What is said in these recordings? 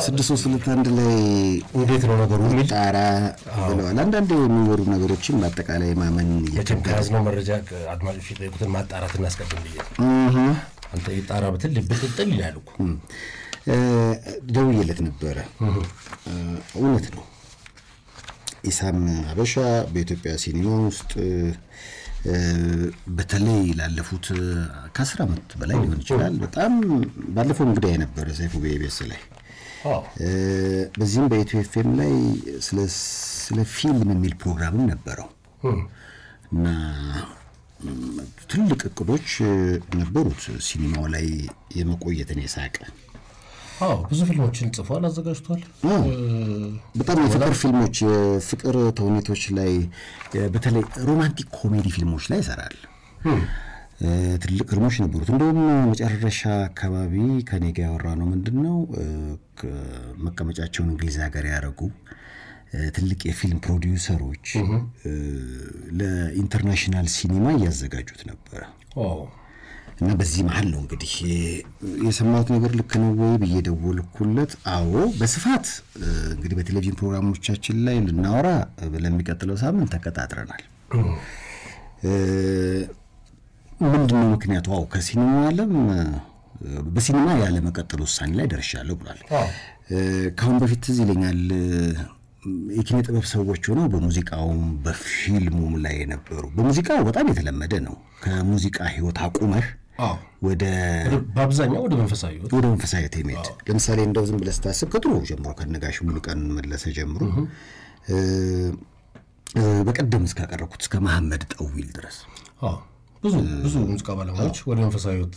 ስድስት ሶስት ሁለት አንድ ላይ እንዴት ነው ነገሩ? የሚል ጣራ ብለዋል። አንዳንድ የሚወሩ ነገሮችን በአጠቃላይ ማመን መቼም ከያዝነው መረጃ አድማጮች የጠየቁትን ማጣራት እናስቀድም ብዬ ነው። አንተ የጣራ ብትል ብትጥል ይላል እኮ። ደውዬለት ነበረ። እውነት ነው ኢሳም ሀበሻ በኢትዮጵያ ሲኒማ ውስጥ በተለይ ላለፉት ከአስር ዓመት በላይ ሊሆን ይችላል። በጣም ባለፈው እንግዲህ የነበረ ሰይፉ በኢቢኤስ ላይ። በዚህም በኢትዮ ኤፍኤም ላይ ስለ ፊልም የሚል ፕሮግራምም ነበረው። እና ትልቅ እቅዶች ነበሩት ሲኒማው ላይ የመቆየትን የሳቀ አዎ ብዙ ፊልሞችን ጽፏል፣ አዘጋጅቷል። በጣም የፍቅር ፊልሞች፣ የፍቅር ተውኔቶች ላይ በተለይ romantic comedy ፊልሞች ላይ ይሰራል። ትልቅ ህልሞች ነበሩት። እንደውም መጨረሻ አካባቢ ከኔ ጋር ያወራነው ምንድን ነው መቀመጫቸውን እንግሊዝ ሀገር ያደረጉ ትልቅ የፊልም ፕሮዲውሰሮች ለ international ሲኒማ እያዘጋጁት ነበረ። እና በዚህ መሀል ነው እንግዲህ የሰማሁት ነገር ልክ ነው ወይ ብዬ ደወልኩለት። አዎ በስፋት እንግዲህ በቴሌቪዥን ፕሮግራሞቻችን ላይ ልናወራ ለሚቀጥለው ሳምንት ተቀጣጥረናል። ምንድን ነው ምክንያቱ? አዎ ከሲኒማ ዓለም በሲኒማ ያለመቀጠል ውሳኔ ላይ ደርሻለሁ ብሏል። ከአሁን በፊት ትዝ ይለኛል የኪነ ጥበብ ሰዎች ሆነው በሙዚቃውም በፊልሙም ላይ የነበሩ በሙዚቃው በጣም የተለመደ ነው። ከሙዚቃ ህይወት አቁመህ ወደ በአብዛኛው ወደ መንፈሳዊ ወደ መንፈሳዊ ህይወት የሚሄድ። ለምሳሌ እንደው ዝም ብለህ ስታስብ ከጥሩ ጀምሮ ከነጋሽ ሙሉቀን መለሰ ጀምሮ በቀደም እስካቀረብኩት እስከ መሐመድ ጠዊል ድረስ። ብዙ ብዙ ሙዚቃ ባለሙያዎች ወደ መንፈሳዊ ህይወት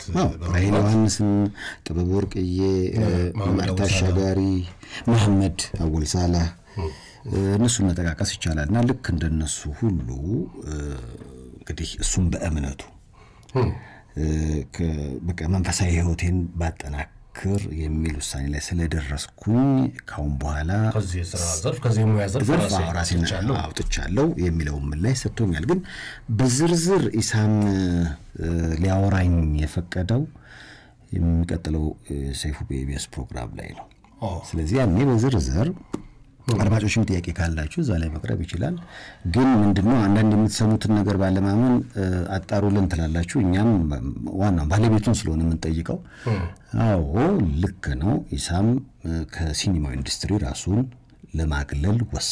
ራይን ዮሐንስን፣ ጥበብ ወርቅዬ፣ ማርታ አሻጋሪ፣ መሐመድ አወል ሳላ እነሱን መጠቃቀስ ይቻላል። እና ልክ እንደነሱ ሁሉ እንግዲህ እሱም በእምነቱ በቃ መንፈሳዊ ህይወቴን ባጠናክር የሚል ውሳኔ ላይ ስለደረስኩኝ ካሁን በኋላ ዘርፍ ራሴን አውጥቻለሁ የሚለውን ምላሽ ሰጥቶኛል። ግን በዝርዝር ኢሳም ሊያወራኝ የፈቀደው የሚቀጥለው ሰይፉ በኢቢኤስ ፕሮግራም ላይ ነው። ስለዚህ ያኔ በዝርዝር አድማጮችም ጥያቄ ካላችሁ እዛ ላይ መቅረብ ይችላል። ግን ምንድነው አንዳንድ የምትሰሙትን ነገር ባለማመን አጣሩልን ትላላችሁ። እኛም ዋናው ባለቤቱን ስለሆነ የምንጠይቀው፣ አዎ ልክ ነው። ኢሳም ከሲኒማው ኢንዱስትሪ ራሱን ለማግለል ወስ